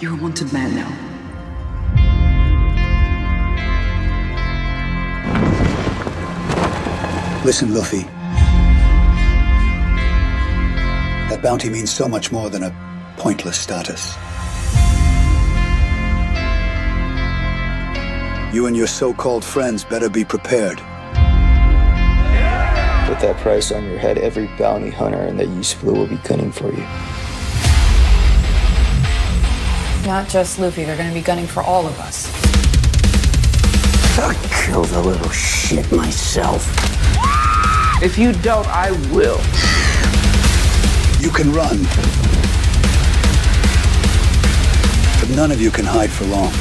You're a wanted man now. Listen, Luffy. That bounty means so much more than a pointless status. You and your so-called friends better be prepared. With that price on your head, every bounty hunter in the East Blue will be gunning for you. Not just Luffy, they're going to be gunning for all of us. I'll kill the little shit myself. If you don't, I will. You can run. But none of you can hide for long.